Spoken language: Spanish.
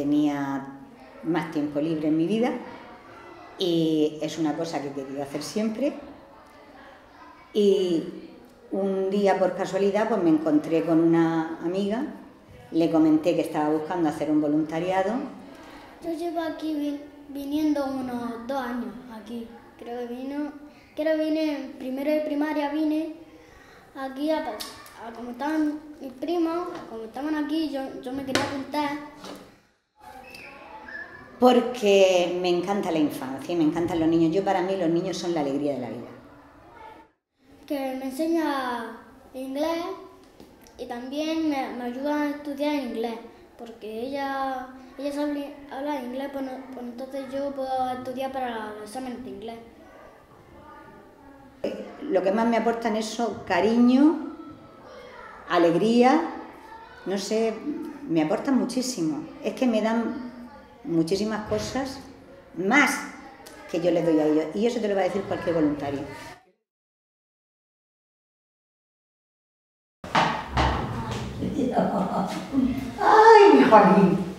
tenía más tiempo libre en mi vida y es una cosa que he querido hacer siempre. Y un día por casualidad pues me encontré con una amiga, le comenté que estaba buscando hacer un voluntariado. Yo llevo aquí viniendo unos dos años aquí. Creo que vino, creo vine primero de primaria vine aquí a, como estaban mis primos, como estaban aquí, yo, yo me quería apuntar porque me encanta la infancia y me encantan los niños. Yo para mí los niños son la alegría de la vida. Que me enseña inglés y también me, ayuda a estudiar inglés, porque ella, ella sabe hablar inglés, pues, pues, entonces yo puedo estudiar para los exámenes de inglés. Lo que más me aportan eso, cariño, alegría, no sé, me aportan muchísimo. Es que me dan muchísimas cosas más que yo les doy a ellos. Y eso te lo va a decir cualquier voluntario. ¡Ay, mi!